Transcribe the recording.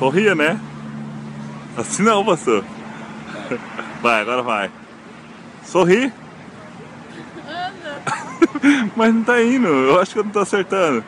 Sorria, né? Assim não, pastor. Vai, agora vai. Sorri. Anda. Mas não tá indo. Eu acho que eu não tô acertando.